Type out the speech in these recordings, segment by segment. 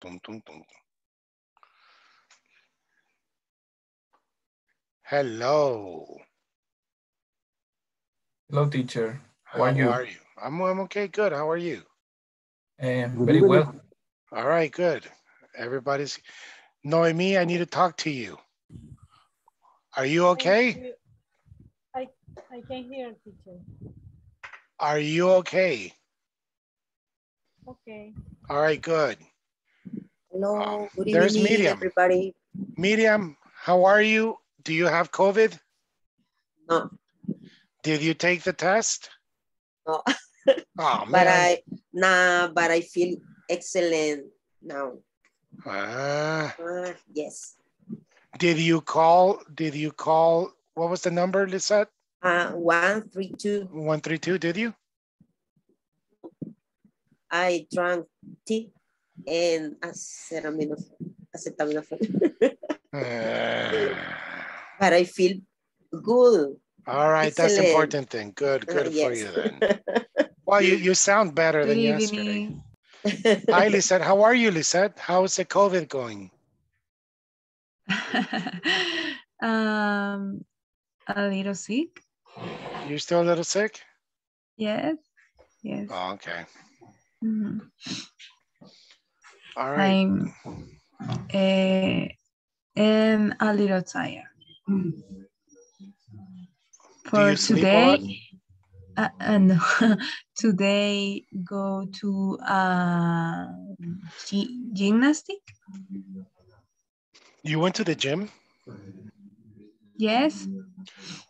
Tum, tum, tum. Hello. Hello, teacher. How are you? I'm, I'm okay, good. How are you? Uh, very well. All right, good. Everybody's, Noemi, I need to talk to you. Are you okay? I, I can hear, teacher. Are you okay? Okay. All right, good. Hello, Um, good there's evening, Miriam. everybody. Miriam, how are you? Do you have COVID? No, Did you take the test? no, Oh, but. I, nah, but I feel excellent now. Ah, Ah, yes. did you call, did you call, what was the number, Lisette? Uh, one, three, two, 132, did you? I drank tea and acetaminophen. acetaminophen. Ah. but I feel good. All right, that's important thing. Good, Uh, good for you then. Well, you, you sound better Good than yesterday. Hi, Lisette. How are you, Lisette? How's the COVID going? um, a little sick. You still a little sick? Yes. Yes. Oh, okay. Mhm. All right. I'm uh, am a little tired. For a today, uh, uh, no, today go to uh, gymnastic. You went to the gym? Yes.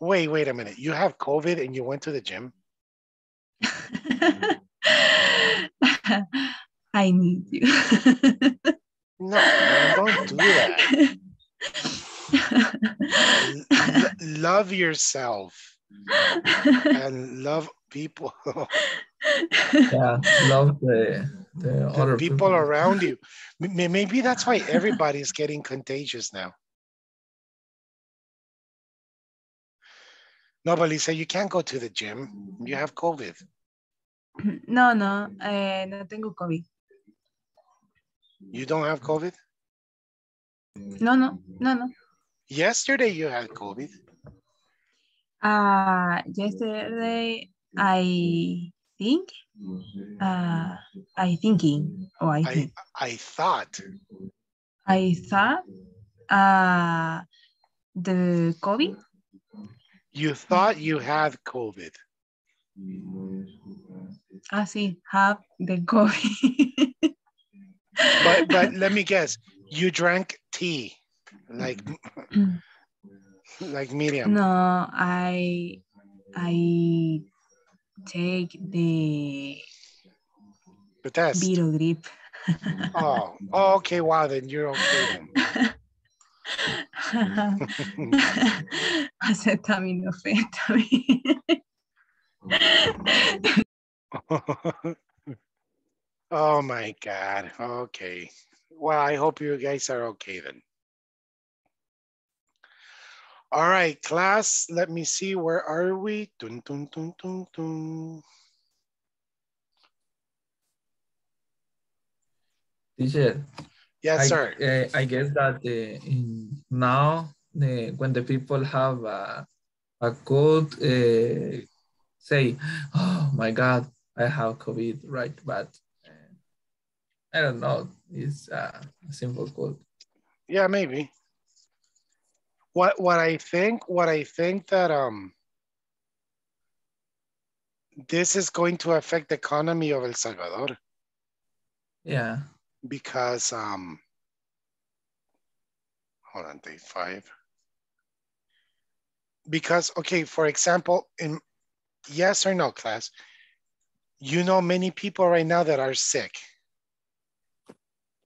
Wait, wait a minute. You have COVID and you went to the gym? I need you. No, man, don't do that. L- l- love yourself and love people, Yeah, love the the the other people around you. M- m- Maybe that's why everybody's getting contagious now. No, but Lisa, you can't go to the gym. You have COVID. No, no, eh, no tengo COVID. You don't have COVID? No, no, no, no. Yesterday you had COVID. Uh, yesterday, I think, uh, I thinking, or I I think, I thought. I thought, uh, the COVID, You thought you had COVID. I see, have the COVID. But but let me guess. You drank tea. Like like medium. no, I, I take the The test. Virogrip. Oh, oh, okay. Wow, then you're okay then. Acetaminophen también. oh my God. Okay. Well, I hope you guys are okay then. All right, class. Let me see. Where are we? Dun, dun, dun, dun, dun. Teacher, Yes, I, sir. uh, I guess that uh, in now the, when the people have a, a cold, uh, say, "Oh my God, I have COVID," right? But I don't know. It's uh, a simple cold. Yeah, maybe. What what I think, what I think that um this is going to affect the economy of El Salvador Yeah. because um hold on, day five. Because okay, for example, in yes or no class, you know many people right now that are sick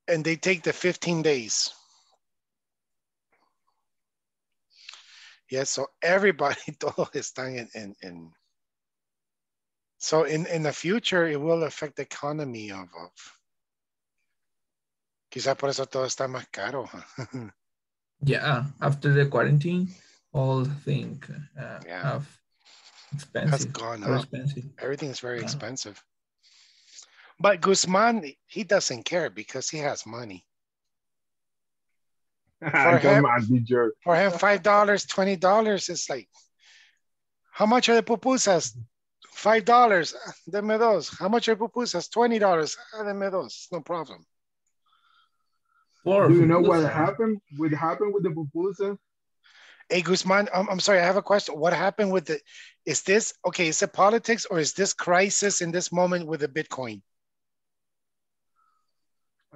and they take the 15 days. Yes, so everybody, todos están en, en, en so in, in the future, it will affect the economy of, of quizá por eso todo está más caro. Yeah. After the quarantine, all thing uh, Yeah. have expensive. gone are up. expensive. Everything is very Yeah. expensive. But Guzman, he doesn't care because he has money. Come him- on. For him, five dollars, twenty dollars is like, how much are the pupusas? Five dollars. Ah, Deme dos. How much are pupusas? Twenty dollars. Ah, Deme dos. No problem. Four Do you know what happened? What happened with the pupusa? Hey, Guzman, I'm, I'm sorry, I have a question. What happened with the, is this, okay, is it politics or is this crisis in this moment with the Bitcoin?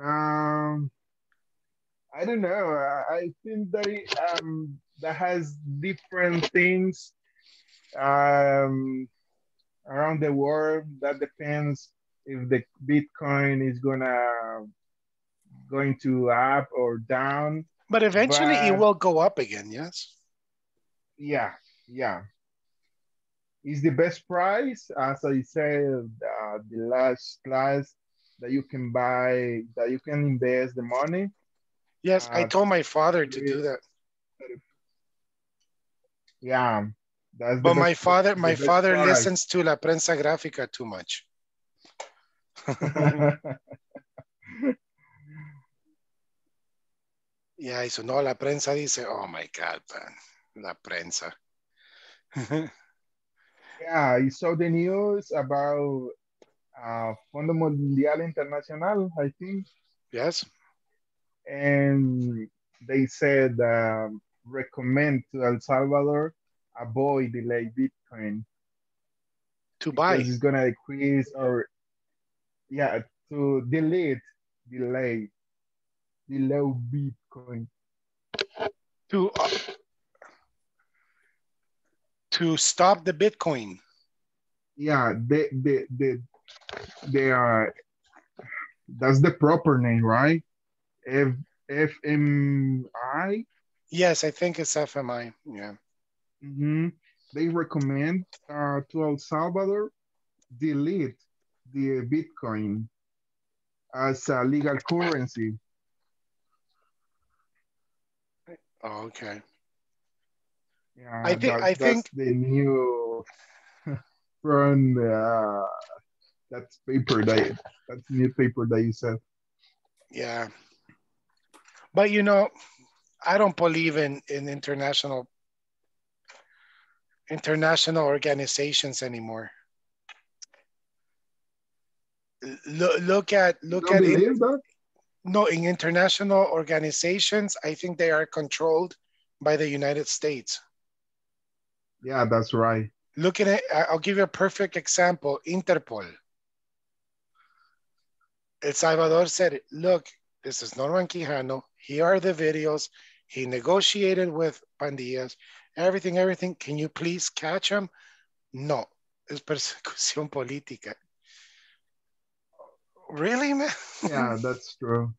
Um, I don't know. I, I think that it, um that has different things um around the world. That depends if the Bitcoin is gonna going to up or down. But eventually it will go up again, yes? Yeah, yeah. Is the best price, as I said, uh, the last class that you can buy, that you can invest the money. Yes, I Uh, told my father to do that. Yeah, that's But my best- father, my father price. listens to La Prensa Gráfica too much. Yeah, eso no, la prensa dice, oh my God, man, la prensa. yeah, I saw the news about uh, Fondo Mundial Internacional, I think, yes? and they said um, recommend to El Salvador avoid delay Bitcoin To buy. it's gonna increase or yeah to delete delay delay Bitcoin. To, uh, to stop the Bitcoin. Yeah, the the the they are that's the proper name, right? F FMI. Yes, I think it's FMI. Yeah. Mhm. They recommend uh, to El Salvador delete the Bitcoin as a legal currency. Oh, okay. Yeah, I think- I that's think- the new from uh, that's paper that that's new paper that you said. Yeah. But you know, I don't believe in, in international international organizations anymore. Look, look at look at it. No, in international organizations, I think they are controlled by the United States. Yeah, that's right. Look at it. I'll give you a perfect example. Interpol. El Salvador said, look, this is Norman Quijano. Here are the videos. He negotiated with pandillas. Everything, everything. Can you please catch him? No. Es persecución política. Really, man? Yeah, that's true.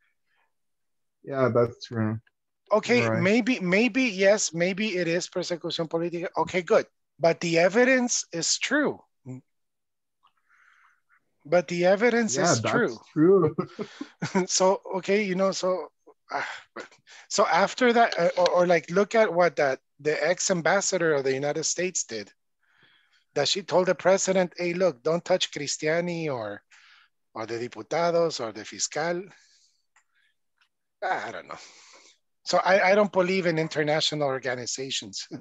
Yeah, that's true. Okay, Right. maybe, maybe, yes, maybe it is persecución política. Okay, good. But the evidence is true. But the evidence Yeah, is true. true. so, okay, you know, so, uh, so after that, uh, or, or like look at what that the ex-ambassador of the United States did. That she told the president, hey, look, don't touch Cristiani or, or the diputados or the fiscal. I don't know. So I, I don't believe in international organizations.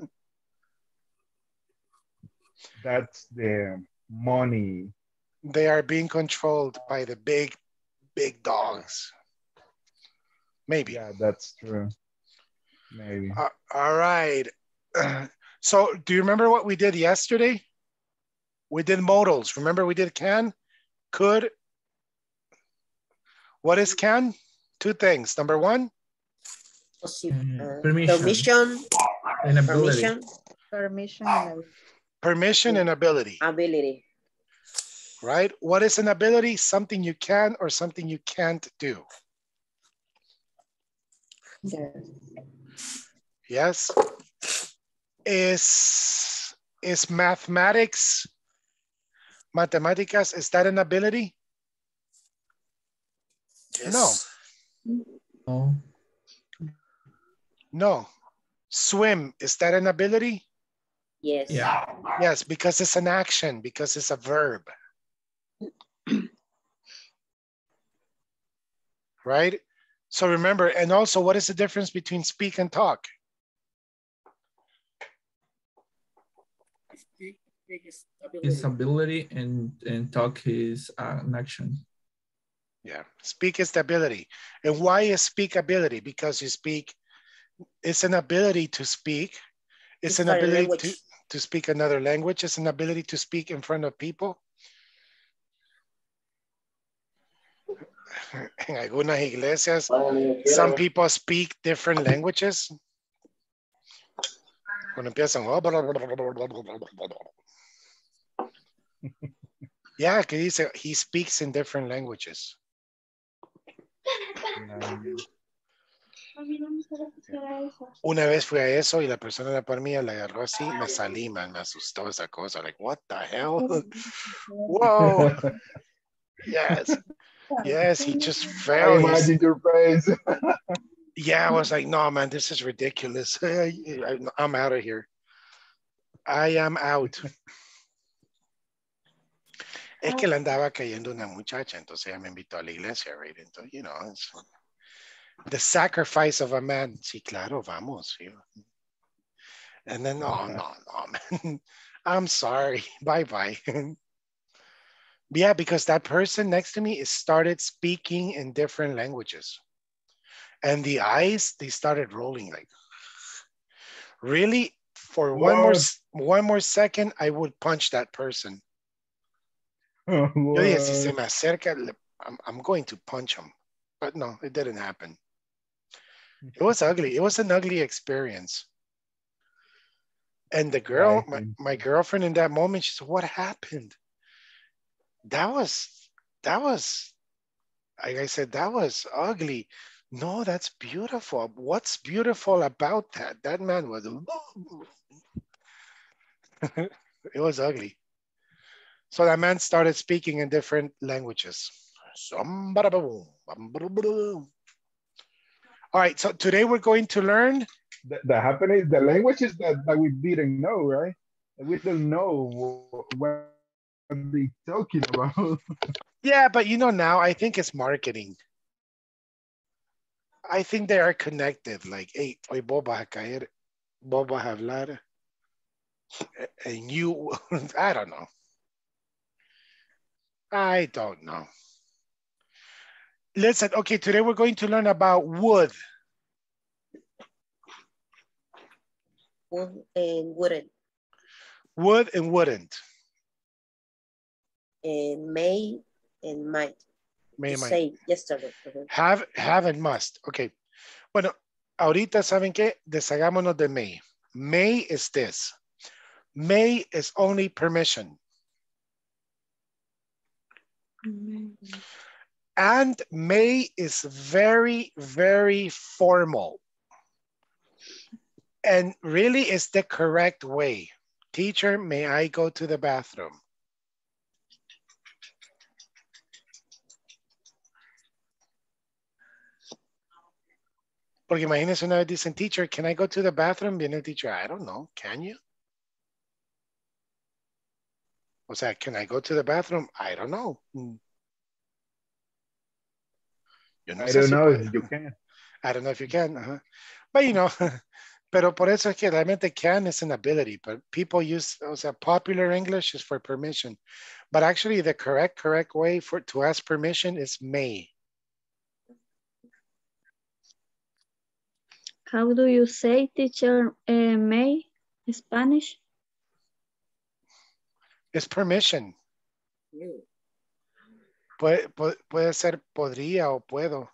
That's the money. They are being controlled by the big, big dogs. Maybe. Yeah, that's true. Maybe. Uh, all right. so do you remember what we did yesterday? We did modals. Remember we did can, could. What is can? Two things. Number one, uh, permission. permission, And ability. permission, Permission. and permission and ability, ability. Right? What is an ability? Something you can or something you can't do. Yeah. Yes. Is is mathematics, matemáticas, is that an ability? No, No. no. Swim, is that an ability? Yes. Yeah. Yes, because it's an action, because it's a verb. Right? So remember, and also what is the difference between speak and talk? His ability and, and talk is uh, an action. Yeah, speak is the ability. And why is speak ability? Because you speak, it's an ability to speak. It's, It's an a ability to, to speak another language. It's an ability to speak in front of people. en algunas iglesias, some people speak different languages. Cuando empiezan, oh, blah, blah, blah, yeah, que dice, he speaks in different languages. Una vez fui a eso y la persona de la par mía la agarró así, me salí, man, me asustó esa cosa, like, what the hell? Wow. yes. Yes, he just fell. He's- imagine your face. Yeah, I was like, no, man, this is ridiculous. I, am out of here. I am out. Es que le andaba cayendo una muchacha, entonces ella me invitó a la iglesia, right? Entonces, you know, it's the sacrifice of a man. Sí, claro, vamos. sí. And then, no, oh, no, no, man. I'm sorry. Bye bye. Yeah, because that person next to me is started speaking in different languages. And the eyes, they started rolling like, really? For one more, one more second, I would punch that person. Yo dije, si se What? me acerca, I'm, I'm going to punch him. But no, it didn't happen. It was ugly. It was an ugly experience. And the girl, my, my girlfriend in that moment, she said, what happened? That was, that was, like I said, that was ugly. No, that's beautiful. What's beautiful about that? That man was, mm-hmm. it was ugly. So that man started speaking in different languages. All right, so today we're going to learn The, the happening, the languages that, that we didn't know, right? We don't know wh- what they talking about. Yeah, but you know now I think it's marketing. I think they are connected. Like, hey, hoy vos vas a caer, vos vas a hablar, and you, I don't know. I don't know. Listen, okay, today we're going to learn about would. Would and wooden. Would and wouldn't. And may and might. May, You might. say yesterday. Have, have and must. Okay. Bueno, ahorita saben qué? Deshagámonos de may. May is this. May is only permission. And may is very, very formal. And really is the correct way. Teacher, may I go to the bathroom? Porque imagínense una vez dicen, teacher, can I go to the bathroom? Viene el teacher, I don't know, can you? O sea, can I go to the bathroom? I don't know. Mm. Yo no I don't si know puede. if you can. I don't know if you can. Uh-huh. But you know, pero por eso es que realmente can is an ability, but people use, o sea, popular English is for permission. But actually the correct, correct way for to ask permission is may. How do you say teacher uh, may in Spanish? It's permission. Puede, puede, puede ser podría o puedo.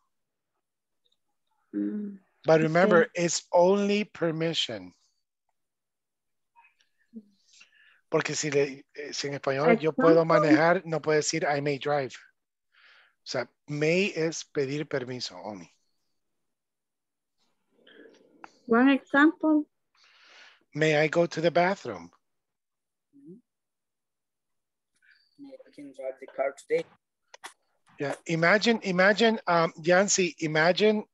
Mm, But remember, Okay. it's only permission. Porque si, le, eh, si en español yo puedo manejar, no puedo decir I may drive. O sea, may es pedir permiso only. One example. May I go to the bathroom? I can drive the car today. Yeah, imagine, imagine, um, Yancy, imagine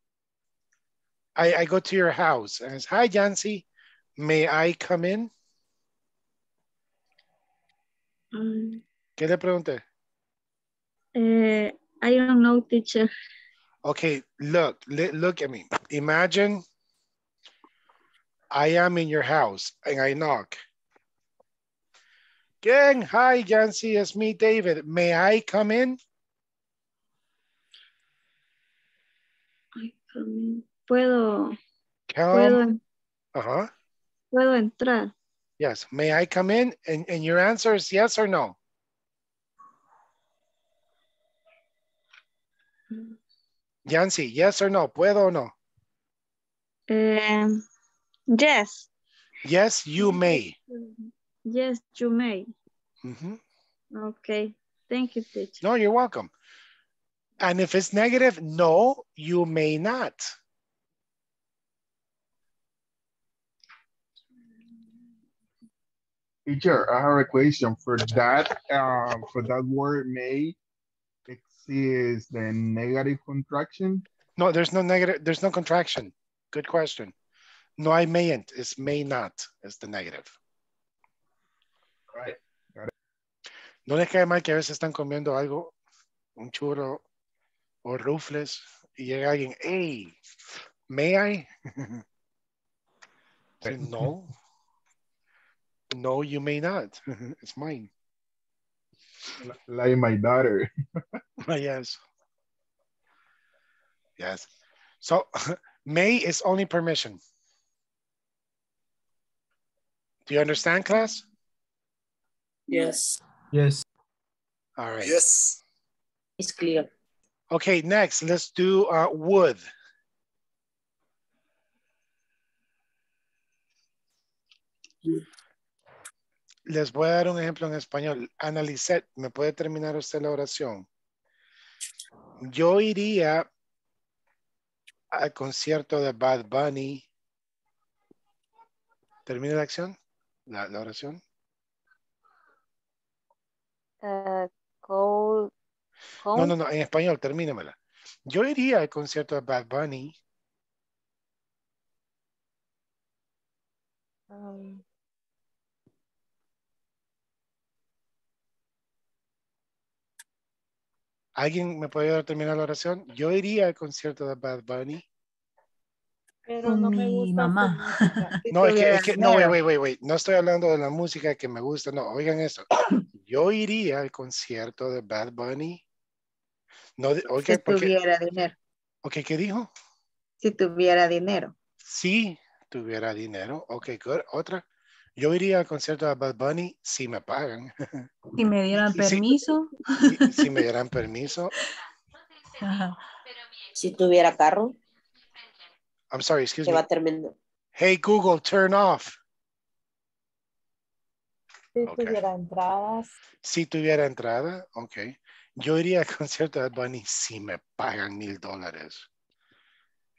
I, I go to your house and it's, hi, Yancy, may I come in? Um, ¿Qué le pregunté? uh, I don't know, teacher. Okay, look, look at me. Imagine I am in your house and I knock. Gang, hi, Yancy, it's me, David. May I come in? Ay, Carmen. Puedo, Come. puedo, Uh-huh. puedo entrar. Yes, may I come in? And, and your answer is yes or no? Yancy, yes or no? ¿Puedo o no? Um, yes, Yes, you may. yes, you may. Mhm. Okay, thank you, teacher. No, you're welcome. And if it's negative, no, you may not. Teacher, I have a question for that. Um, for that word may exists the negative contraction. No, there's no negative, there's no contraction. Good question. No, I mayn't. It's may not. It's the negative. Right. No les cae mal que a veces están comiendo algo, un churro o rufles, y llega alguien, hey, may I? Say, no. No, you may not. it's mine. Like my daughter. yes. Yes. So may is only permission. Do you understand, class? Yes. Yes. All right. Yes. It's clear. Okay, next, let's do uh, wood. Les voy a dar un ejemplo en español. Analicet, ¿me puede terminar usted la oración? Yo iría al concierto de Bad Bunny. ¿Termina la acción? La, la oración. Uh, go No, home. no, no, en español, termínemela. Yo iría al concierto de Bad Bunny. Um, ¿Alguien me puede ayudar a terminar la oración? Yo iría al concierto de Bad Bunny. Pero Con no me mi gusta mamá. No, es que, es que, no, wait, wait, wait. No estoy hablando de la música que me gusta, no, oigan esto. Yo iría al concierto de Bad Bunny. No, de- Si porque, tuviera dinero. ok, ¿qué dijo? Si tuviera dinero. Si tuviera dinero, ok, good. Otra. Yo iría al concierto de Bad Bunny si me pagan, Si me dieran permiso. si, si me dieran permiso. Ajá. Si tuviera carro, I'm sorry, excuse se me. va terminar. Hey Google, turn off. Si tuviera entradas, Si tuviera entrada, ok. Yo iría al concierto de Bunny si me pagan mil dólares.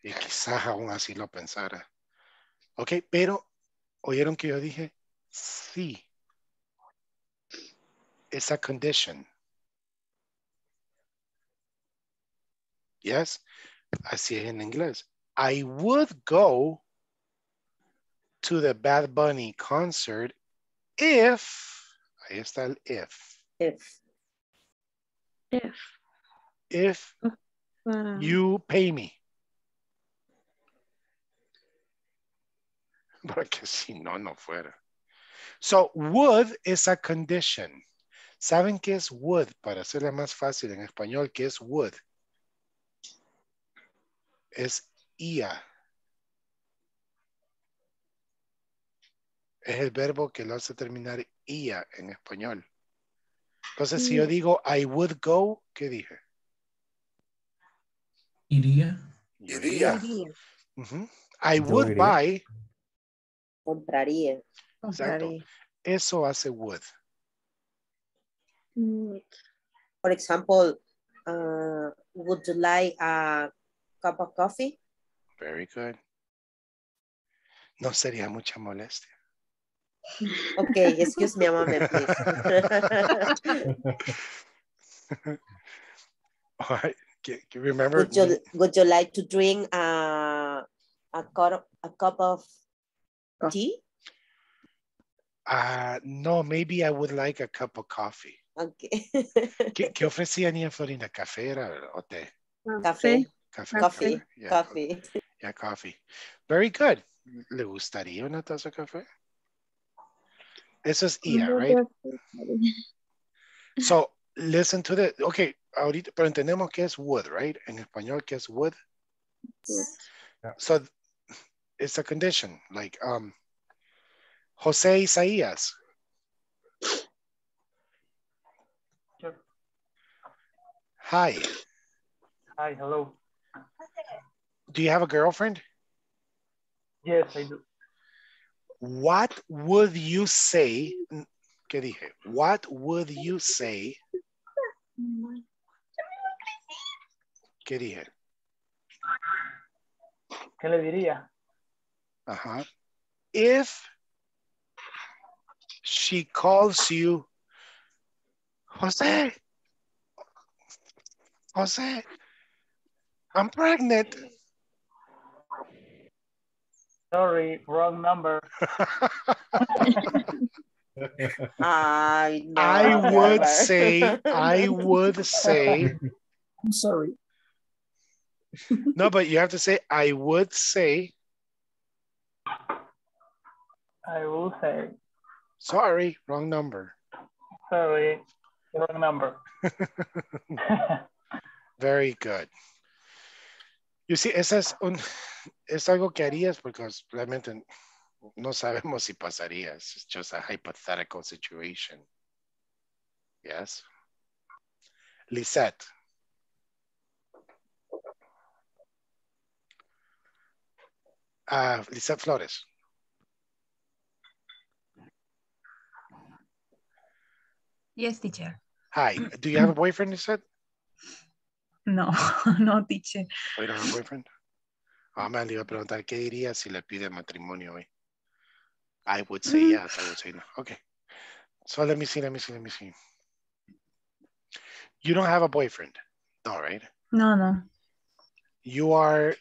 Y quizás aún así lo pensara. Ok, pero oyeron que yo dije sí. It's a condition. Yes, así es en inglés. I would go to the Bad Bunny concert if, ahí está el if. If. If, if para, you pay me. Porque si no, no fuera. So, would is a condition. ¿Saben qué es would? Para hacerla más fácil en español, ¿qué es would? Es ia. Es el verbo que lo hace terminar ia en español. Entonces, si yo digo I would go, ¿qué dije? Iría. Iría. I Yo would iría. buy. Compraría. Exacto. Compraría. Eso hace would. would, For example, uh, would you like a cup of coffee? Very good. No sería mucha molestia. Okay, excuse me a moment, please. All right. Can, can you remember? would you would you like to drink uh, a cup a cup of tea? Ah, no, maybe I would like a cup of coffee. Okay. ¿Qué, qué ofrecían ahí en Florida? ¿Café era o té? Café. Café. Coffee, café. Yeah, coffee. Yeah, coffee. Very good. ¿Le gustaría una taza de café? Eso es IA, right? So, listen to the, okay, ahorita, pero entendemos que es would, right? En español, que es would? Yeah. So, it's a condition, like, um, José Isaías. Sure. Hi, Hi, hello. Do you have a girlfriend? Yes, I do. What would you say? ¿Qué dije? What would you say? ¿Qué dije? ¿Qué le diría? Uh-huh. If she calls you, Jose, Jose, I'm pregnant. Sorry, wrong number. Ay, no, I would never. say, I would say, I'm sorry. no, but you have to say, I would say, I will say, sorry, wrong number. sorry, wrong number. Very good. You see, esa es, un, es algo que harías porque realmente no sabemos si pasaría. It's just a hypothetical situation. Yes. Lisette. Uh, Lisette Flores. Yes, teacher. Hi. Do you have a boyfriend, Lisette? No, no, teacher. ¿O you don't have a boyfriend? Man, le iba a preguntar qué diría si le pide matrimonio hoy. I would say Mm. yes, I would say no. Okay. So let me see, let me see, let me see. You don't have a boyfriend. All right. No, no. You are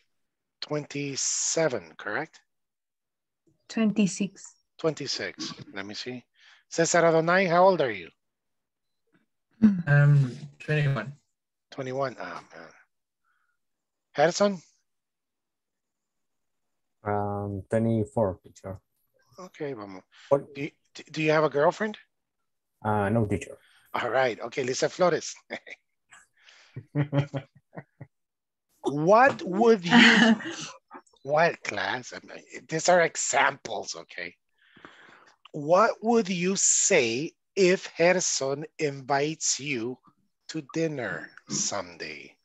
27, correct? 26. 26. Let me see. Cesar Adonai, how old are you? I'm 21. 21. Ah, man. Harrison? Um, 24, teacher. Okay, vamos. What? Do you, do you have a girlfriend? Uh, no, teacher. All right. Okay, Lisa Flores. what would you, what class? I mean, these are examples, okay? What would you say if Gerson invites you to dinner someday?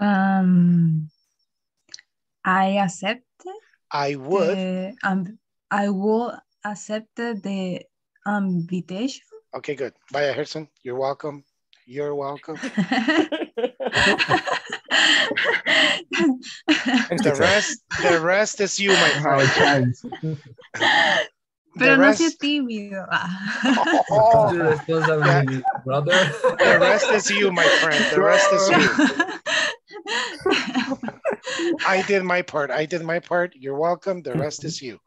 Um, I accept I would. the, um, I will accept the invitation. Okay, good. Bye, Gerson. You're welcome. You're welcome. Thanks, The rest, the rest is you, my friend. chance. Pero The no rest, seas tímido. Oh, Your responsibility, brother. the rest is you, my friend. The rest is you. I did my part. I did my part. You're welcome. The rest is you.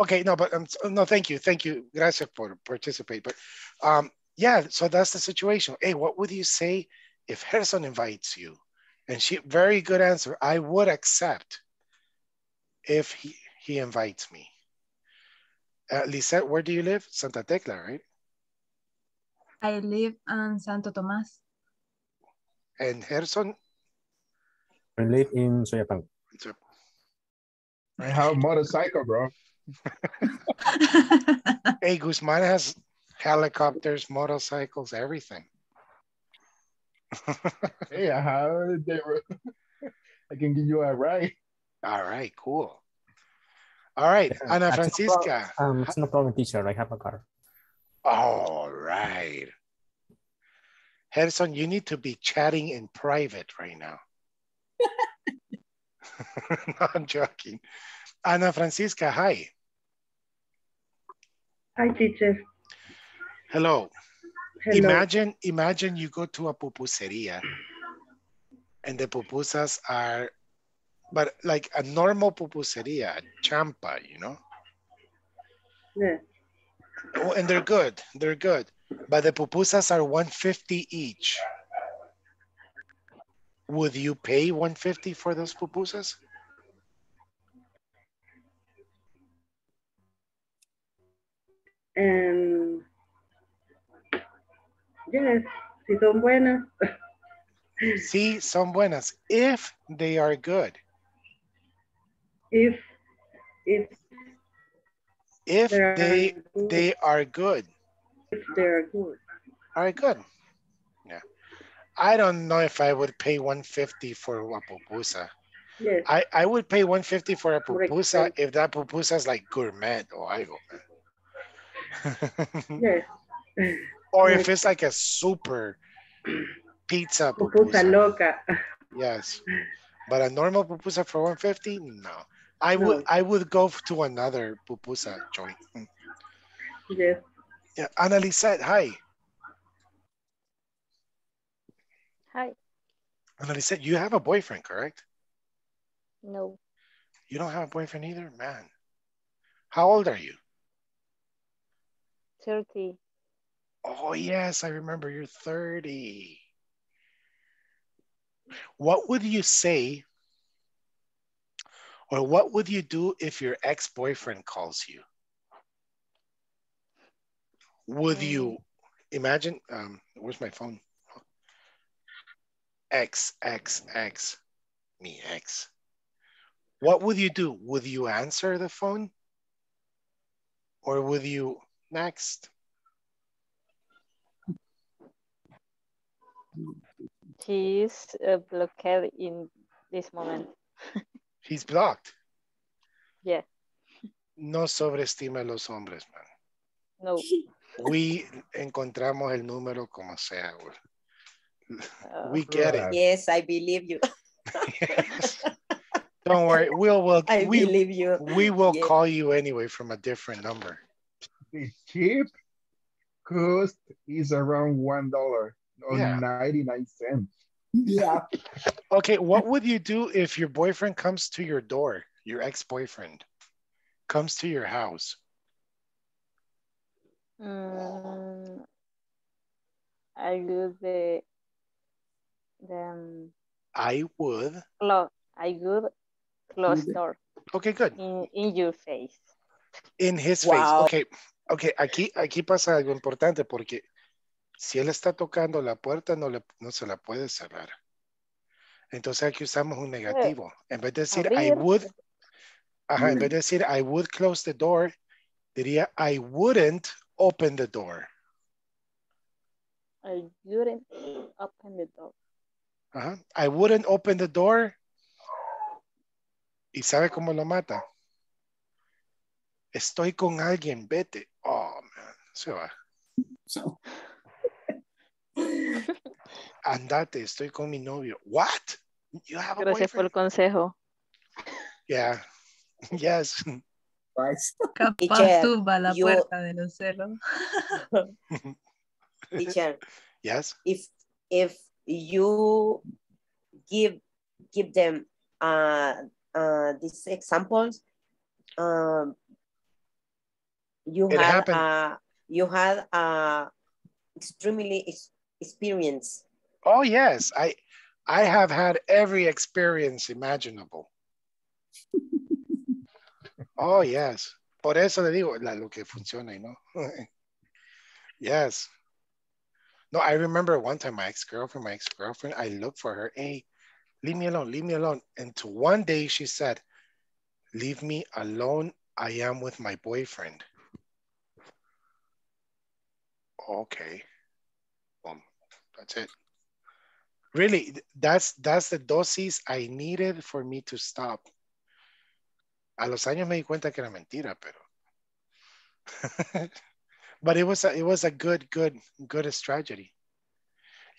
Okay, no, but um, no, thank you, thank you. Gracias por participate. But um, yeah, so that's the situation. Hey, what would you say if Gerson invites you? And she, very good answer. I would accept if he he invites me. Uh, Lisette, where do you live? Santa Tecla, right? I live in Santo Tomás. And Gerson, I live in Soyapan. I have a motorcycle, bro. hey, Guzman has helicopters, motorcycles, everything. Hey, I have they were- I can give you a ride. All right, cool. All right, Ana That's no prob- Francisca. Um, it's no problem, teacher. I have a car. All right. Harrison, you need to be chatting in private right now. no, I'm joking. Ana Francisca, hi. Hi, teacher. Hello. Hello. Imagine, imagine you go to a pupuseria and the pupusas are, but like a normal pupuseria, champa, you know? Yeah. Oh, and they're good. They're good. But the pupusas are 150 each. Would you pay 150 for those pupusas? And yes, si son buenas. Sí, son buenas. If they are good. If if If they good. they are good. if they're good. All right, good. I don't know if I would pay 150 for a pupusa. Yes. I, I would pay 150 for a pupusa expensive. if that pupusa is like gourmet or algo. Yes. or if it's like a super pizza Pupusa pupusa. loca. Yes. But a normal pupusa for 150? No. I would No. I would go to another pupusa joint. Mm. Yes. Yeah. Annalise, said hi. Hi. And then he said, you have a boyfriend, correct? No. You don't have a boyfriend either? Man. How old are you? 30. Oh, yes, I remember you're 30. What would you say or what would you do if your ex-boyfriend calls you? Would you imagine, um, where's my phone? X, X, X, me, X. What would you do? Would you answer the phone? Or would you, next? She is uh, blocked in this moment. He's blocked. Yeah. No sobreestima a los hombres, man. No. We encontramos el número como sea, güey. Uh, We get it. Yes, I believe you. Don't worry. We'll, we'll I we, believe you. we will Yeah. call you anyway from a different number. The cheap cost is around one dollar or Yeah. 99 cents. Yeah. Okay, what would you do if your boyfriend comes to your door, your ex-boyfriend comes to your house? Mm, I use the the I would. close. I would close door Okay, good. in, in your face. In his Wow. face. Okay, okay, aquí, aquí pasa algo importante porque si él está tocando la puerta, no, le, no se la puede cerrar. Entonces aquí usamos un negativo. En vez de decir I would, ajá, en vez de decir I would close the door, diría I wouldn't open the door. I wouldn't open the door. Ajá. I wouldn't open the door. ¿Y sabe cómo lo mata? Estoy con alguien, vete. Oh, man, se va. Andate, estoy con mi novio. What? You have a Gracias por el consejo. Yeah. Yes. Capaz Teacher, tumba la you- puerta de los celos. Teacher, Yes. if if you give give them uh, uh, these examples, um, you It had happened. uh, you had uh, extremely ex- experience. Oh, yes. I I have had every experience imaginable. Oh, yes. Por eso le digo la- lo que funciona, ¿no? yes. No, I remember one time my ex-girlfriend, my ex-girlfriend, I looked for her. Hey, leave me alone, leave me alone. And to one day she said, leave me alone. I am with my boyfriend. Okay. Well, that's it. Really, that's that's the dosis I needed for me to stop. A los años me di cuenta que era mentira, pero. but it was a, it was a good good good strategy.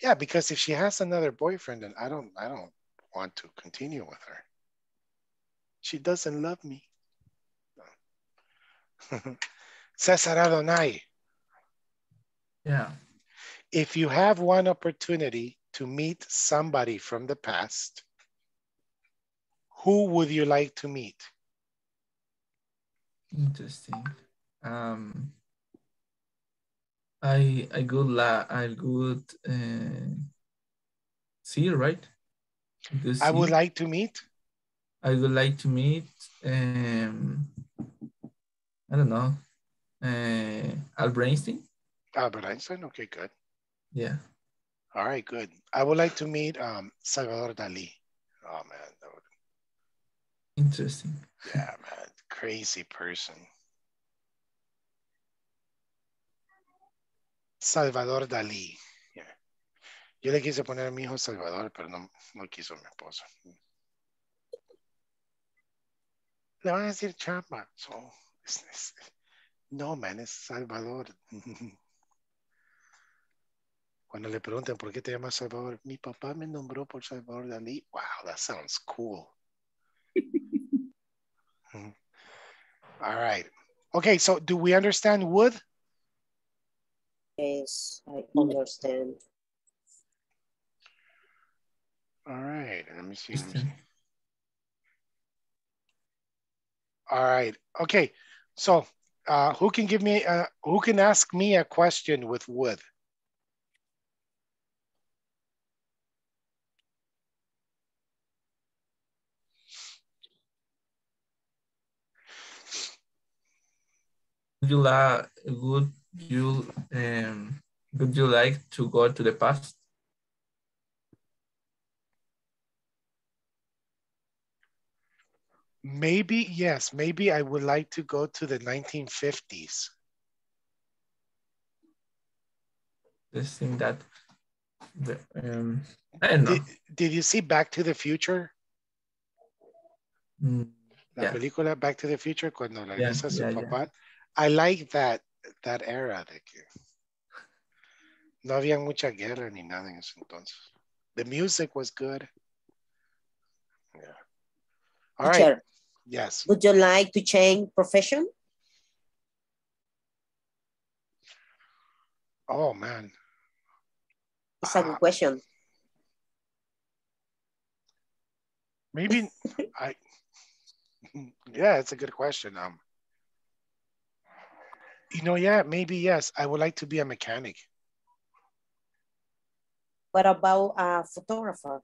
Yeah, because if she has another boyfriend, then I don't I don't want to continue with her. She doesn't love me. Cesar Adonai, Yeah. if you have one opportunity to meet somebody from the past, who would you like to meet? Interesting. Um, I I good la I good uh, see right. You I would like to meet. I would like to meet, um, I don't know, uh, Albert Einstein. Albert Einstein. Okay, good. Yeah. All right, good. I would like to meet um, Salvador Dali. Oh man, that would, Interesting. yeah, man, crazy person. Salvador Dalí. Yeah. Yo le quise poner a mi hijo Salvador, pero no, no quiso mi esposo. Le van a decir chapa. So, es- es- no, man, es Salvador. Cuando le preguntan por qué te llamas Salvador, mi papá me nombró por Salvador Dalí. Wow, that sounds cool. Mhm. All right. Okay, so do we understand wood? Yes, I understand. All right, let me see. Let me see. All right. Okay. So, uh, who can give me? a, who can ask me a question with wood? Would you like? Would you um? Would you like to go to the past? Maybe yes. Maybe I would like to go to the 1950s. This thing that, the, um, I don't know. Did, did you see Back to the Future? Mm, La Yeah. película Back to the Future cuando Yeah, regresa su yeah, yeah. papá. I like that that era de que no había mucha guerra ni nada en ese entonces. The music was good. Yeah. All right. Teacher, Yes. would you like to change profession? Oh man. It's a good question. Maybe I yeah, it's a good question. Um you know, yeah, maybe yes. I would like to be a mechanic. What about a photographer?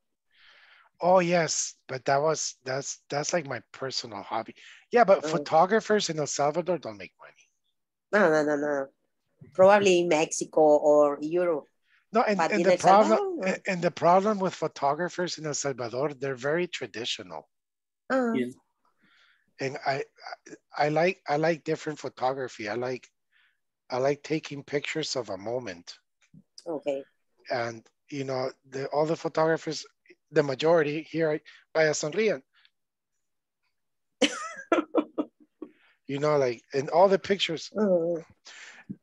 Oh yes, but that was that's that's like my personal hobby. Yeah, but Oh. photographers in El Salvador don't make money. No, no, no, no. Probably Mexico or Europe. No, and, and in the problem Salvador, and- and the problem with photographers in El Salvador, they're very traditional. Uh, Yeah. And I I I like I like different photography. I like I like taking pictures of a moment. Okay. And you know, the all the photographers, the majority here, vaya sonrían. you know, like in all the pictures. Mm,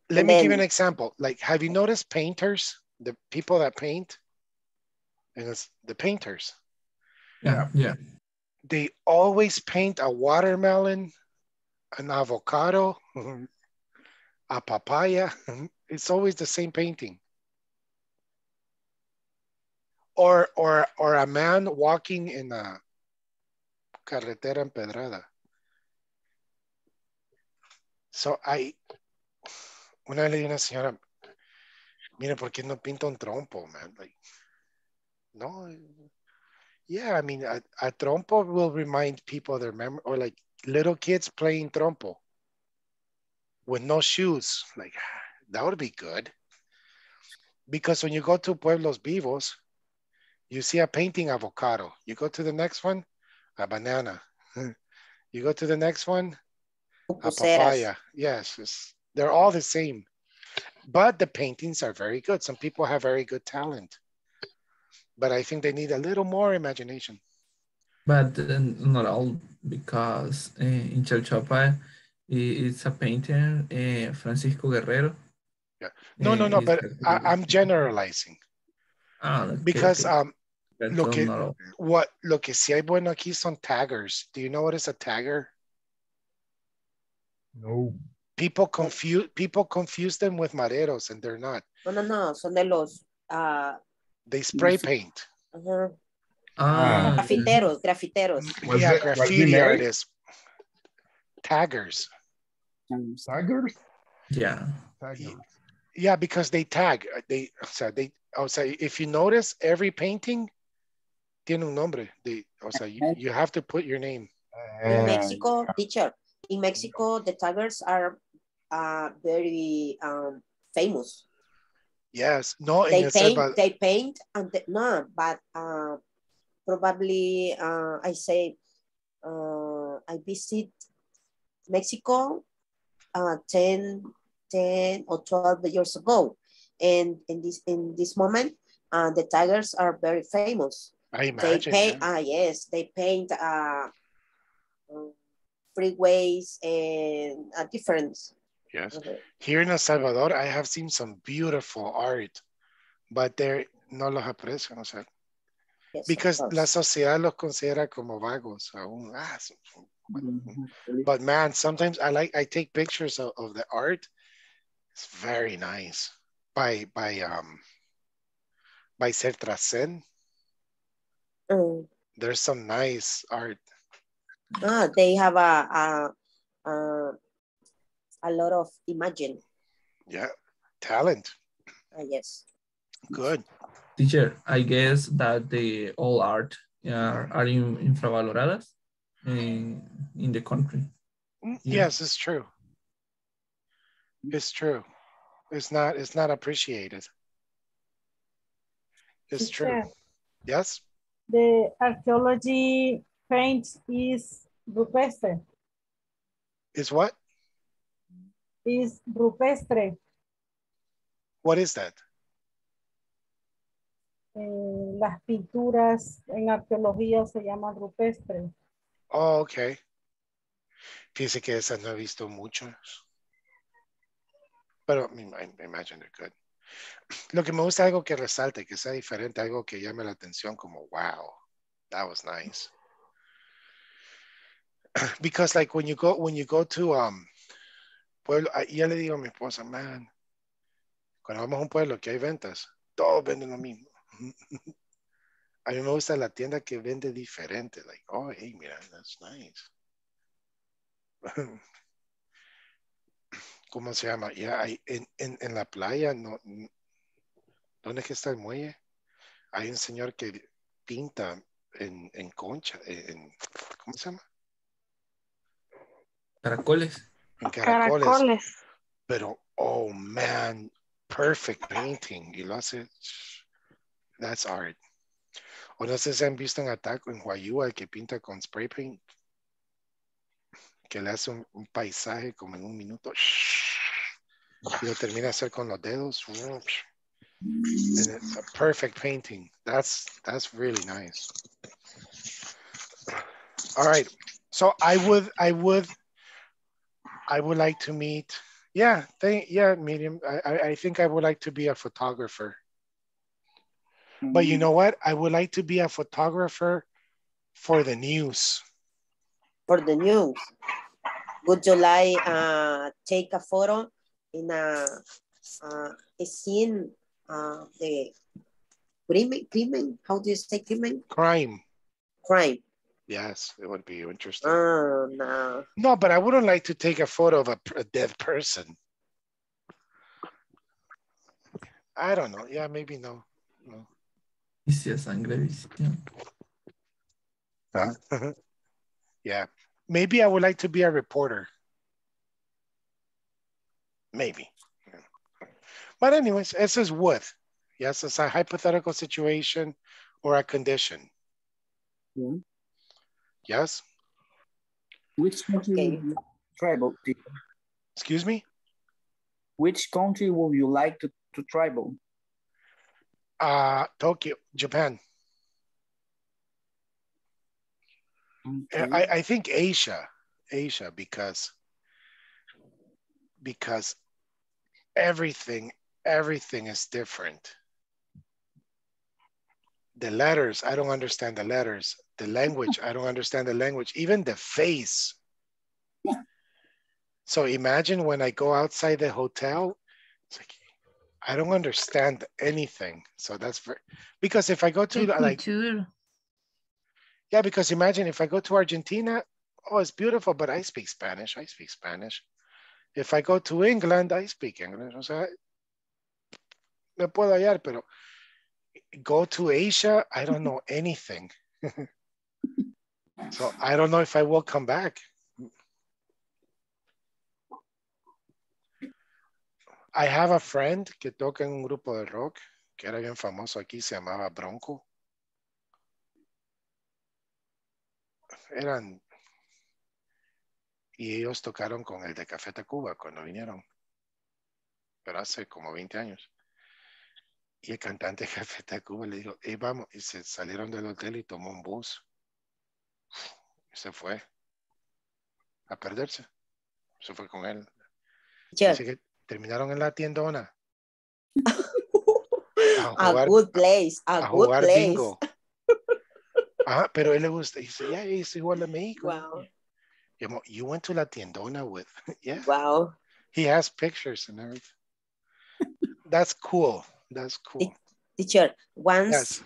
Let And me give you an example. Like, have you noticed painters, the people that paint? And it's the painters. Yeah, yeah. They always paint a watermelon, an avocado, a papaya. It's always the same painting. Or or or a man walking in a carretera empedrada. So I una vez le una señora, mire, ¿por qué no pinta un trompo, man? Like, no. Yeah, I mean, a, a trompo will remind people of their memory, or like little kids playing trompo with no shoes. Like, that would be good. Because when you go to Pueblos Vivos, you see a painting avocado. You go to the next one, a banana. You go to the next one, a pupuseras. papaya. Yes, it's, they're all the same. But the paintings are very good. Some people have very good talent. But I think they need a little more imagination. But uh, not all, because uh, in Chalchuapa, i- it's a painter, uh, Francisco Guerrero. Yeah. No, no, Uh, no, he's but I, am generalizing. Ah, okay, Because okay. um, But lo que, all. what, lo que sí hay bueno aquí son taggers. Do you know what is a tagger? No. People confuse people confuse them with mareros and they're not. No, no, no. Son de los ah, They spray paint. ajá, Ah, grafiteros, grafiteros. Was yeah, it- graffiti artists. Taggers. Taggers? yeah. Taggers. Yeah, because they tag. uh, They so they oh so if you notice every painting, tiene un nombre. De, o sea, you, you have to put your name. In Mexico, teacher, in Mexico, the tigers are uh, very um, famous. Yes. No, They El paint, Salvador. they paint, and the, no, but uh, probably uh, I say uh, I visit Mexico uh, 10, 10 or 12 years ago. And in this, in this moment, uh, the tigers are very famous. I They imagine. paint, yeah. ah, yes, they paint uh, freeways and uh, different. Yes. Okay. Here in El Salvador, I have seen some beautiful art, but they're no los aprecian, o sea, Yes, because la sociedad los considera como vagos aún. Ah, son- son- But man, sometimes I like I take pictures of, of the art. It's very nice by by um by Sertracen. Mm. There's some nice art. Ah, they have a, a, a, a lot of imagine. Yeah, talent. Ah, yes. Good. Teacher, I guess that the all art are, are in, infravaloradas in, in the country. Mm, Yeah. Yes, it's true. It's true. It's not it's not appreciated. It's true. Teacher, Yes. The archaeology paint is rupestre, Is what? is rupestre. What is that? Eh, las pinturas en arqueología se llaman rupestres. Oh, okay. Fíjese que esas no he visto muchas. Pero I mean, I imagine they're good. Lo que me gusta es algo que resalte, que sea diferente, algo que llame la atención como, wow, that was nice. Because like when you go, when you go to, um, pueblo, ah, ya le digo a mi esposa, man, cuando vamos a un pueblo que hay ventas, todos venden lo mismo. A mí me gusta la tienda que vende diferente, like, oh, hey, mira, that's nice. ¿Cómo se llama? Ya hay en, en, en la playa, no, ¿dónde es que está el muelle? Hay un señor que pinta en, en concha, en, en- ¿cómo se llama? Caracoles. En caracoles. Caracoles. Pero, oh man, perfect painting. Y lo hace, that's art. O no sé si han visto en en Juayúa, el que pinta con spray paint, que le hace un, un paisaje como en un minuto. Y lo termina hacer con los dedos. And it's a perfect painting. That's, that's really nice. All right. So I would, I would, I would like to meet. Yeah, thank, yeah, medium. I, I think I would like to be a photographer. But you know what? I would like to be a photographer for the news. For the news. Would you like uh, take a photo in a, uh, a scene, uh, the crimen, crimen? How do you say crimen? Crime. Crime. Yes, it would be interesting. Oh, no. No, but I wouldn't like to take a photo of a, a dead person. I don't know. Yeah, maybe no. no. Vicia sangre, vicia. Huh? yeah. Maybe I would like to be a reporter. Maybe. But anyways, it is would. Yes, it's a hypothetical situation or a condition. Yeah. Yes. Which country would you travel to? Excuse me? Which country would you like to, to travel? Uh, Tokyo, Japan. I, I think Asia, Asia, because because everything, everything is different. The letters, I don't understand the letters. The language, I don't understand the language. Even the face. So imagine when I go outside the hotel, it's like I don't understand anything. So that's very, because if I go to The like culture. yeah, because imagine if I go to Argentina, oh, it's beautiful, but I speak Spanish. I speak Spanish. If I go to England, I speak English. O sea, me puedo hallar, pero go to Asia, I don't know anything. so I don't know if I will come back. I have a friend que toca en un grupo de rock que era bien famoso aquí, se llamaba Bronco. Eran y ellos tocaron con el de Café Tacuba cuando vinieron, pero hace como 20 años. Y el cantante de Café Tacuba le dijo, hey, vamos, y se salieron del hotel y tomó un bus. Y se fue a perderse. Se fue con él. Así que terminaron en la tiendona. a good place, a, a good jugar place. bingo. Ajá, pero él le gusta. Dice, ya, es igual a México. Wow. You went to la tiendona with, yeah. Wow. He has pictures and everything. That's cool. That's cool. Teacher, once, Yes.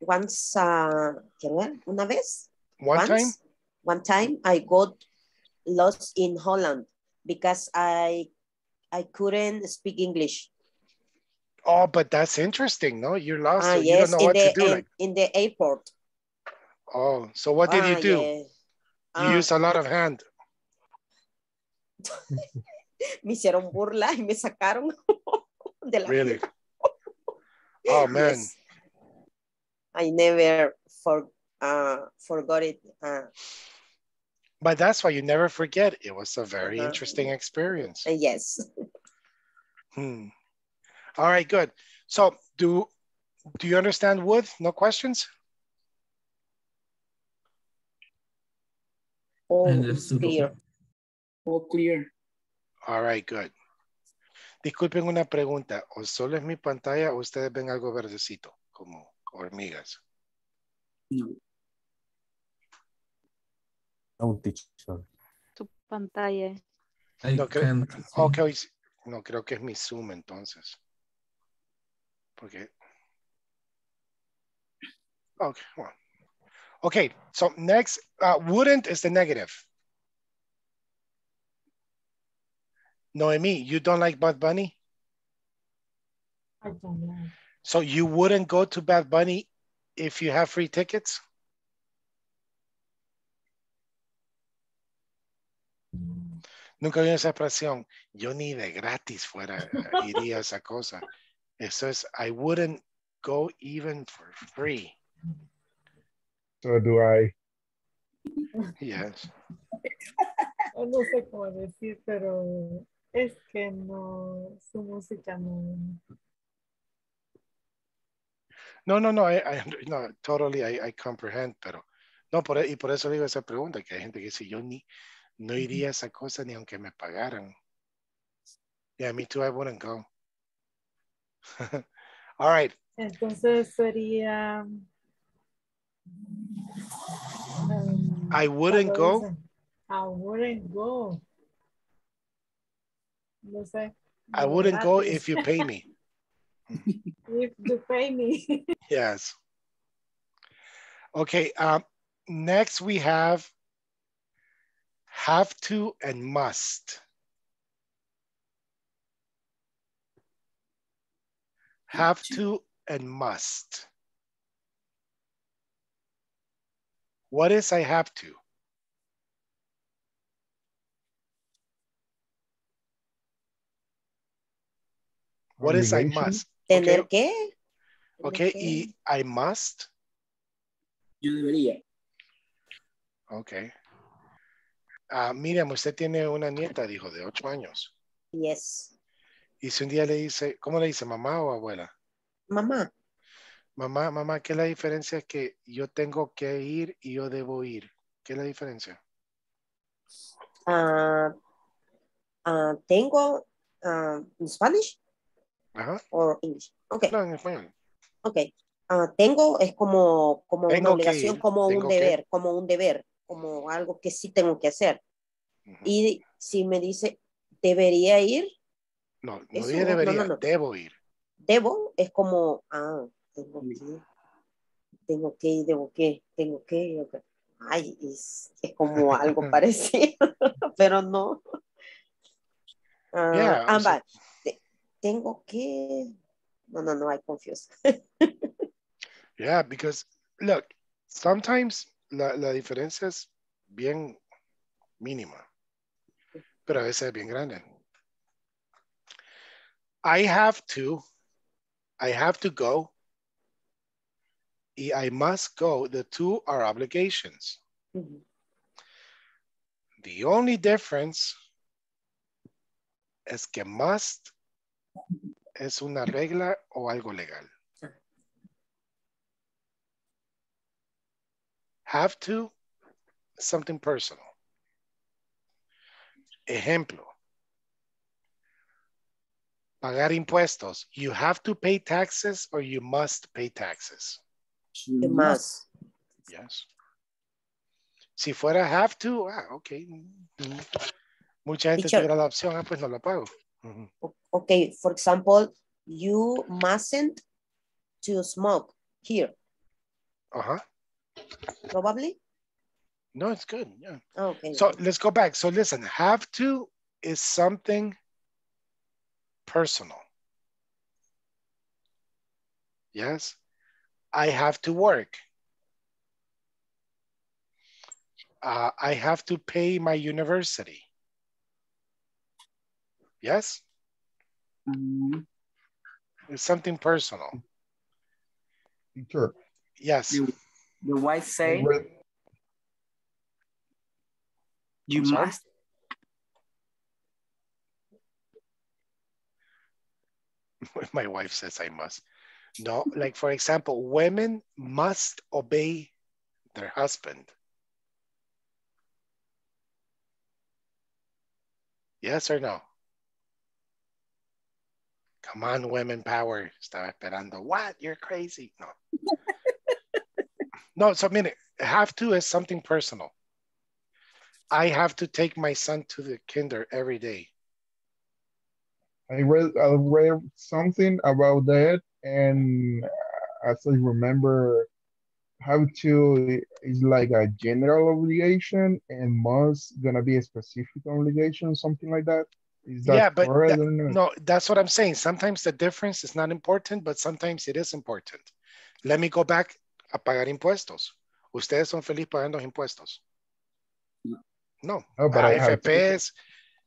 once, uh, una vez. One once, time? One time I got lost in Holland because I, I couldn't speak English. Oh, but that's interesting, no? You're lost, Ah, so you don't know what the, to do. in, Like, in the airport. oh, so what did you Ah, do? yeah. You Ah, used a lot of hand. me hicieron burla y me sacaron de la Really? Oh, man. Yes. I never for, uh, forgot it. Uh, But that's why you never forget. It was a very Uh-huh. interesting experience. yes. Hmm. All right, good. So do do you understand would? No questions? All clear. All clear. All right, good. Disculpen una pregunta. ¿O solo es mi pantalla o ustedes ven algo verdecito como hormigas? No. No, teacher. Tu pantalla. I No, creo, ok, no creo que es mi Zoom entonces. Porque. Okay, well. Okay, so next, uh, wouldn't is the negative. Noemi, you don't like Bad Bunny? I don't know. So you wouldn't go to Bad Bunny if you have free tickets? Nunca vi esa expresión. Yo ni de gratis fuera, eh, iría a esa cosa. Eso es, I wouldn't go even for free. So do I. Yes. No sé cómo decir, pero es que no, su música no. No, no, no, I, I no, totally, I, I comprehend, pero no, por, e- y por eso digo esa pregunta, que hay gente que dice, yo ni, no iría a esa cosa ni aunque me pagaran. Yeah, me too, I wouldn't go. All right, Entonces sería. um, I wouldn't go, I wouldn't go. No sé. I wouldn't go if you pay me. If you pay me. Yes. Okay, um, next we have have to and must. Have to and must. What is I have to? What is I must? ¿Tener Okay, qué? okay, ¿Tener y I must. Yo debería. Okay. Ah, Miriam, usted tiene una nieta, dijo, de ocho años. Yes. Y si un día le dice, ¿cómo le dice, mamá o abuela? Mamá. Mamá, mamá, ¿qué es la diferencia? Que yo tengo que ir y yo debo ir. ¿Qué es la diferencia? ah, ah, tengo ah, in Spanish Ajá. or English. Okay. No, en español. Ok. Tengo es como, como Tengo una obligación, como un que- deber, como un deber, como algo que sí tengo que hacer. Ujú. Y si me dice, debería ir, No, no Eso, debería, no, no. debo ir. debo, es como, ah, tengo que, tengo que, ir, debo que, tengo que, ay, es, es como algo parecido, pero no. Ah, Yeah, ah, va, te- tengo que, no, no, no, hay confused. Yeah, because look, sometimes la, la diferencia es bien mínima, pero a veces es bien grande. I have to, I have to go, y I must go. The two are obligations. The only difference es que must es una regla o algo legal. Have to, something personal. Ejemplo. Pagar impuestos. You have to pay taxes or you must pay taxes. You must. Yes. Si fuera have to, ah, ok. Mucha gente Teacher. tuviera la opción, ah, pues no lo pago. Ujú. Okay, for example, you mustn't to smoke here, Ajá. Probably. No, it's good. Yeah. Okay. So let's go back. So listen, have to is something personal. Yes. I have to work. Uh, I have to pay my university. Yes. Mhm. It's something personal. Sure. Yes. The, the wife say Well, you I'm sorry? must. My wife says I must. No, like for example, women must obey their husband. Yes or no? Come on, women power. Estaba esperando. What? You're crazy. No. no, so I mean, have to is something personal. I have to take my son to the kinder every day. I read I read something about that, and as I remember, have to is like a general obligation, and must gonna be a specific obligation, something like that. Is that yeah, but that- no, that's what I'm saying. Sometimes the difference is not important, but sometimes it is important. Let me go back a pagar impuestos. Ustedes son felices pagando impuestos. No, No, to. AFPs,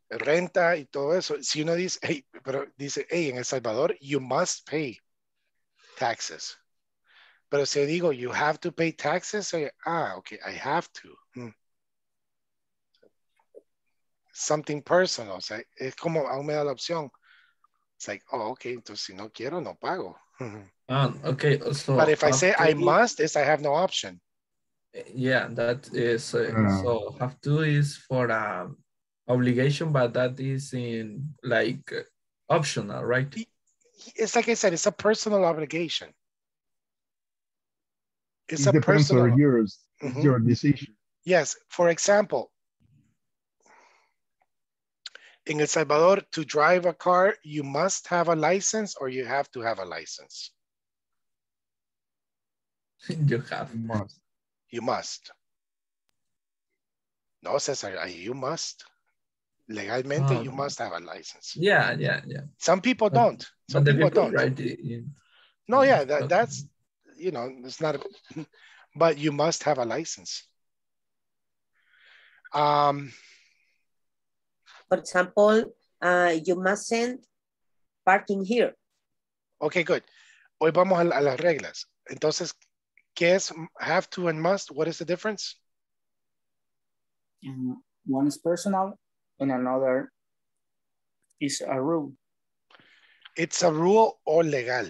renta y todo eso. Si uno dice, hey, pero dice, hey, en El Salvador, you must pay taxes. Pero si digo, you have to pay taxes, say, ah, okay, I have to. Hmm. Something personal. O sea, es como aún me da la opción. It's like, oh, okay, entonces si no quiero, no pago. Ah, okay, so but if I say I have must, is I have no option. Yeah, that is uh, so have to is for um obligation, but that is in like uh, optional, right? It's like I said, it's a personal obligation. It's it a depends personal. on yours. It's Mhm. your decision. Yes, for example, in El Salvador, to drive a car, you must have a license or you have to have a license. you have. You must. You must. No, Cesar, you must. Legalmente, Oh, you must have a license. Yeah, yeah, yeah. Some people don't. Some But people people, don't. right? in- No, yeah, that, that's, you know, it's not, a, but you must have a license. Um, For example, uh, you mustn't parking here. ok, good. Hoy vamos a, a las reglas. Entonces, ¿qué es have to and must? What is the difference? And one is personal and another is a rule. It's a rule or legal.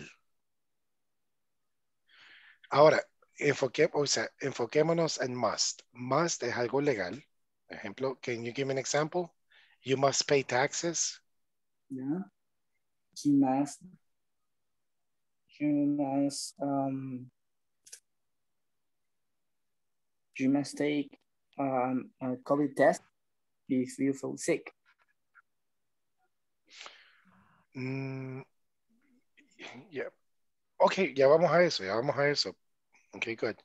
Ahora, enfoque, o sea, enfoquémonos en must. Must es algo legal. Ejemplo, can you give me an example? You must pay taxes. Yeah. You must you must um you must take um, a COVID test if you feel sick. Mm, yeah. Ok, ya vamos a eso, ya vamos a eso. Ok, good.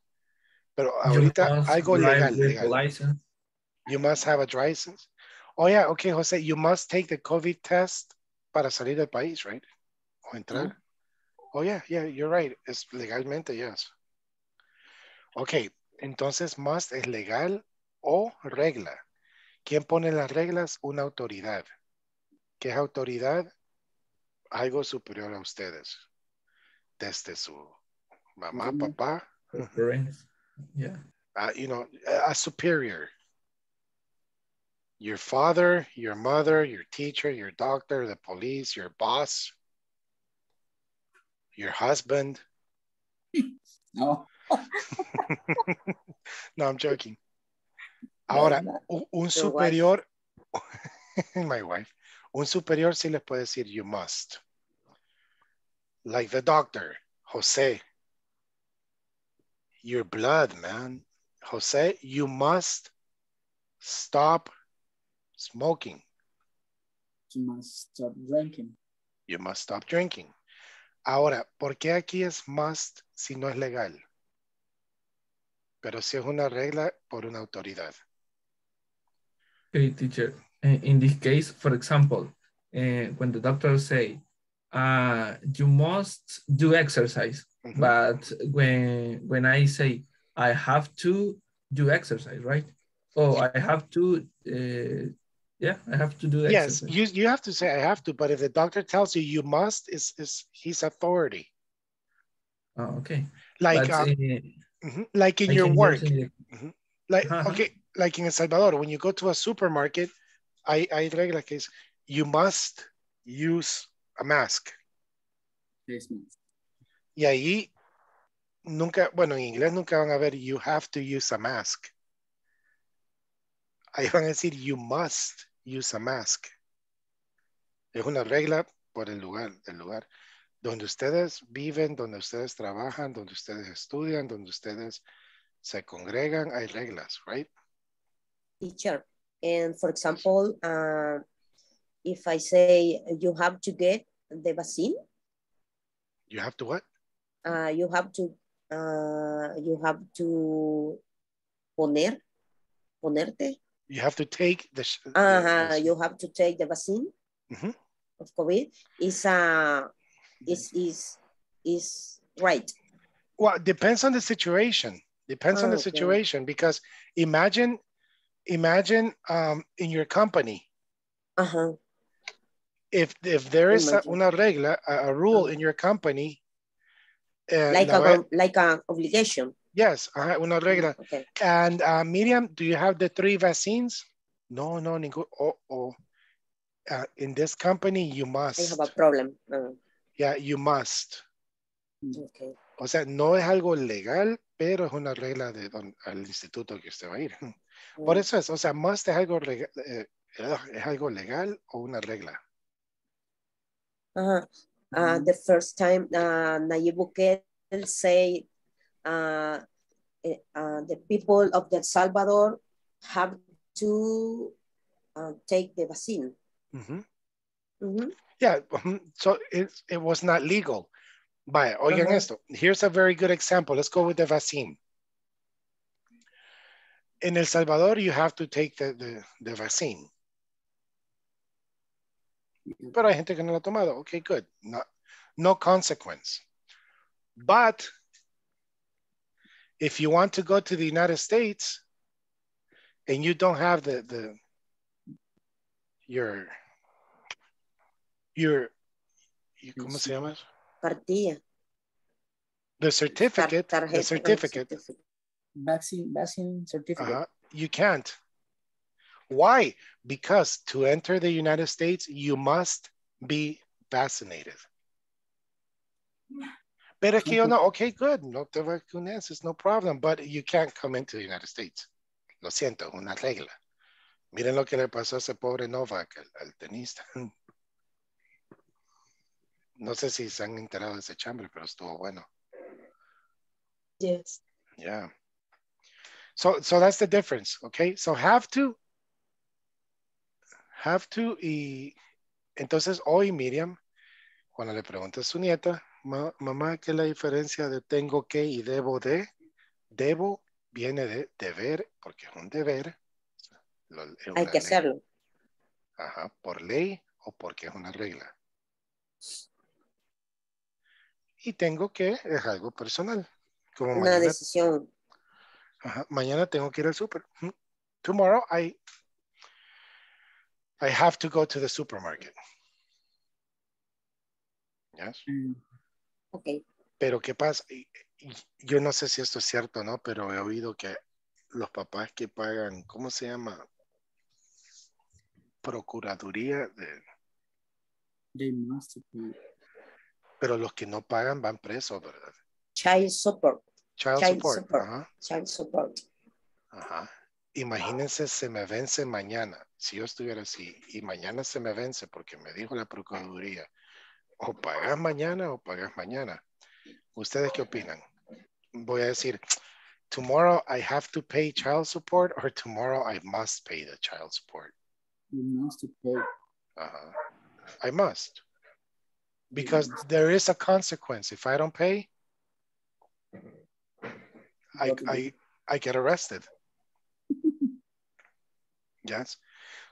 Pero You ahorita algo legal, legal. license. You must have a license. Oh, yeah, okay, Jose, you must take the COVID test para salir del país, right? O entrar. Oh, yeah, yeah, you're right. It's legalmente, yes. Ok, entonces must es legal o regla. ¿Quién pone las reglas? Una autoridad. ¿Qué es autoridad? Algo superior a ustedes. Desde su mamá, papá, Your parents. Yeah. uh, you know, a superior. Your father, your mother, your teacher, your doctor, the police, your boss, your husband. No. no, I'm joking. Ahora, un, superior, my wife, un superior sí les puede decir you must. Like the doctor, Jose. Your blood, man. Jose, you must stop smoking. You must stop drinking. You must stop drinking. Ahora, ¿por qué aquí es must si no es legal? Pero si es una regla por una autoridad. Okay, teacher. In in this case, for example, uh, when the doctor say, uh, you must do exercise, but when when I say I have to do exercise, right? Oh, I have to, uh, yeah, I have to do Yes, you, you have to say I have to, but if the doctor tells you you must, is is his authority. Oh, okay. Like, um, uh, Mhm. Like in I your can work. use it- Mhm. Like, Ajá. okay, like in El Salvador, when you go to a supermarket, hay, hay regla que es, you must use a mask. Yes, ma'am. Y ahí nunca, bueno, en inglés nunca van a ver you have to use a mask. Ahí van a decir you must use a mask. Es una regla por el lugar, el lugar. Donde ustedes viven, donde ustedes trabajan, donde ustedes estudian, donde ustedes se congregan, hay reglas, right? teacher. And for example, uh, if I say you have to get the vaccine, You have to what? uh, you have to, uh, you have to poner, ponerte, You have to take the, uh, the- you have to take the vaccine Mhm. of COVID. Is uh, is is is right. Well, it depends on the situation. Depends on the Okay. situation because imagine, imagine um, in your company, Uh-huh. if if there is a, una regla, a, a rule in your company, uh, Like a like an obligation. Yes, ajá, una regla. Okay. And uh, Miriam, do you have the three vaccines? No, no, ningún. Oh, oh. Uh, in this company, you I must. have a problem. Uh, Yeah, you must. okay. O sea, no es algo legal, pero es una regla de don- al instituto que usted va a ir. Por Mm. eso es, o sea, must es algo, rega- eh, es algo legal o una regla. Uh-huh. Uh, the first time uh, Nayib Bukele say uh, eh, uh, the people of El Salvador have to uh, take the vaccine. Ujú. Mhm. Yeah, so it, it was not legal. Vaya, oigan Ajá. esto. Here's a very good example. Let's go with the vaccine. In El Salvador, you have to take the, the, the vaccine. Pero hay gente que no lo ha tomado. Okay, good. No, no consequence. But if you want to go to the United States and you don't have the, the your your you- ¿cómo se llama? eso? Cartilla. The certificate, the tarjeta, uh, certificate, Vaccine, vaccine certificate. uh-huh, you can't. Why? Because to enter the United States, you must be vaccinated. Pero es que yo no, okay, good, no te vacunes, it's no problem, but you can't come into the United States. Lo siento, una regla. Miren lo que le pasó a ese pobre Novak, al, al tenista. No sé si se han enterado de ese chambre, pero estuvo bueno. Yes. Yeah. So, so that's the difference, okay? So have to, have to, y entonces hoy Miriam, cuando le pregunta a su nieta, "Ma- mamá, ¿qué es la diferencia de tengo que y debo de? Debo viene de deber, porque es un deber. Lo- es Hay que ley. hacerlo. Ajá, por ley o porque es una regla. Y tengo que es algo personal. Como Una mañana, decisión. Ajá, Mañana tengo que ir al super. Mm. Tomorrow I I have to go to the supermarket. Yes. Okay. Pero ¿qué pasa? Yo no sé si esto es cierto o no, pero he oído que los papás que pagan, ¿cómo se llama? Procuraduría de, They must be. pero los que no pagan van presos, ¿verdad? Child support. Child, Child support. support. Ajá, Child support. ajá. Imagínense, se me vence mañana. Si yo estuviera así y mañana se me vence porque me dijo la Procuraduría, o pagas mañana o pagas mañana. ¿Ustedes qué opinan? Voy a decir, tomorrow I have to pay child support or tomorrow I must pay the child support. You must pay. Uh-huh. I must. Because there is a consequence. If I don't pay, I, What to do? I, I get arrested. yes.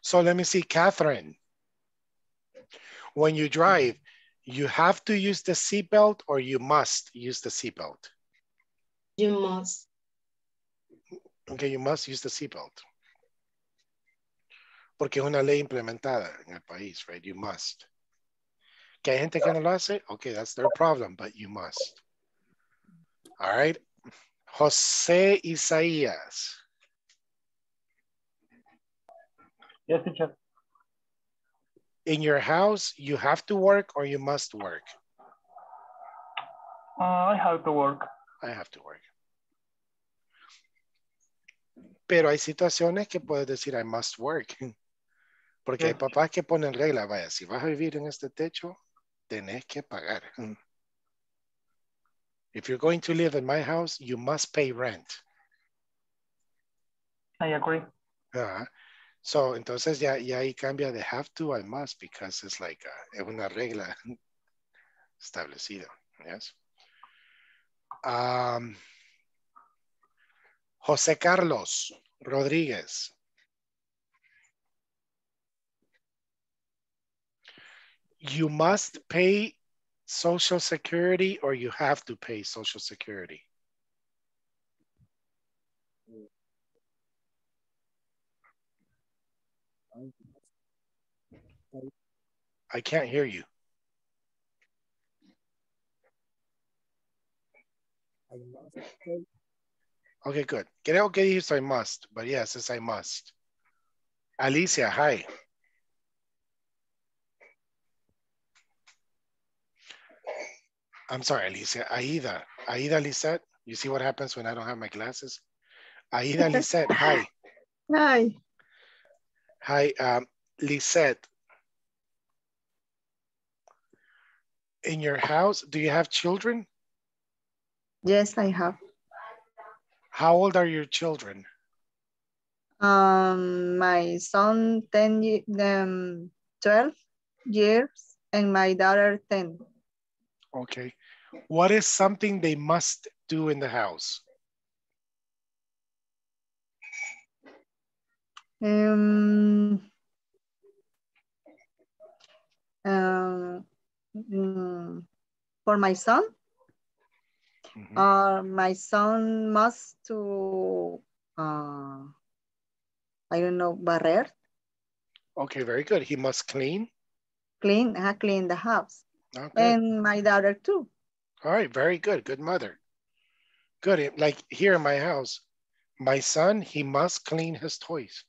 So let me see, Catherine. When you drive, you have to use the seatbelt or you must use the seatbelt. You must. Okay, you must use the seatbelt. Porque es una ley implementada en el país, right? You must. Que hay gente que no lo hace, okay, that's their problem, but you must. All right. José Isaías. Yes, teacher. In your house, you have to work or you must work? Uh, I have to work. I have to work. Pero hay situaciones que puedes decir I must work. Porque hay papás que ponen regla, vaya, si vas a vivir en este techo, tenés que pagar. If you're going to live in my house, you must pay rent. I agree. Ah, So, entonces ya, ya ahí cambia de have to, I must, because it's like, uh, es una regla establecida. Yes. Um, José Carlos Rodríguez. You must pay social security or you have to pay social security. I can't hear you. I must pay. Okay, good. Creo que dijiste I must, but yes, it's I must. Alicia, hi. I'm sorry, Alicia. Aida. Aida Lisette. You see what happens when I don't have my glasses? Aida Lisette, hi. Hi. Hi, um, Lisette. In your house, do you have children? Yes, I have. How old are your children? Um, my son 10, ye- um, 12 years and my daughter 10. Okay. What is something they must do in the house? Um, um, mm, for my son, Mhm. uh, my son must to, uh, I don't know, barrer, Okay, very good. He must clean. clean, uh, clean the house. Okay. And my daughter too. All right, very good. Good mother. Good. Like here in my house, my son, he must clean his toys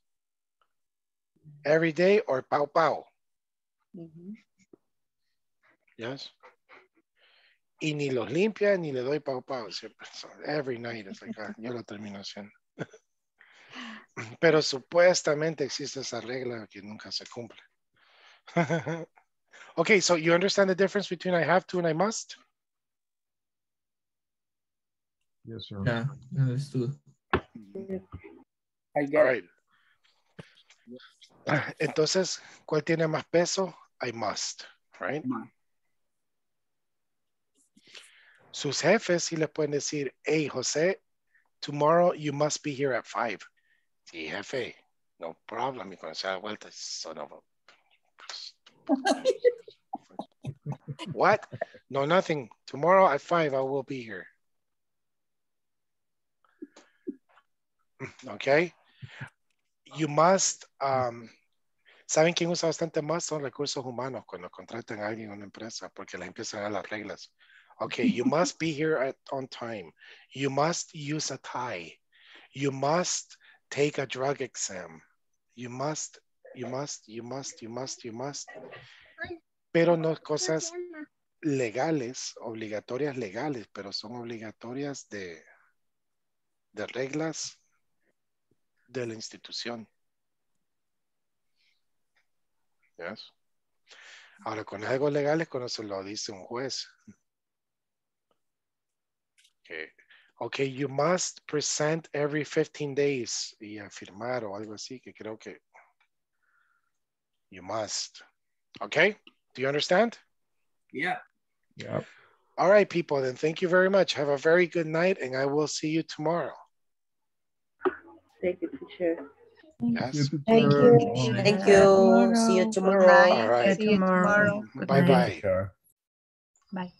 every day or pow pow. Mhm. Yes. Y ni los limpia ni le doy pau pau. siempre. So every night it's like, ah, yo lo termino haciendo. Pero supuestamente existe esa regla que nunca se cumple. okay, so you understand the difference between I have to and I must? Yes, sir. Yeah, understood. I get All it. right. Entonces, ¿cuál tiene más peso? I must, right? Must. Sus jefes sí le pueden decir, hey, José, tomorrow you must be here at five. Sí, jefe, no problem. Y cuando se da vuelta, son of What? No, nothing. Tomorrow at five, I will be here. Okay. You must, um, ¿saben quién usa bastante más? Son recursos humanos cuando contratan a alguien en una empresa porque les empiezan a las reglas. Okay, you must be here at, on time. You must use a tie. You must take a drug exam. You must, you must, you must, you must, you must. Pero no cosas legales, obligatorias legales, pero son obligatorias de, de reglas de la institución. Yes. Ahora, con algo legal es cuando se lo dice un juez. Okay. okay, you must present every 15 days y afirmar o algo así, que creo que you must. Okay, do you understand? Yeah. Yeah. All right, people, then thank you very much. Have a very good night and I will see you tomorrow. Thank you, teacher. Yes. Thank you. Thank you. See you tomorrow. All right. See you tomorrow. Good Bye night. bye. Bye.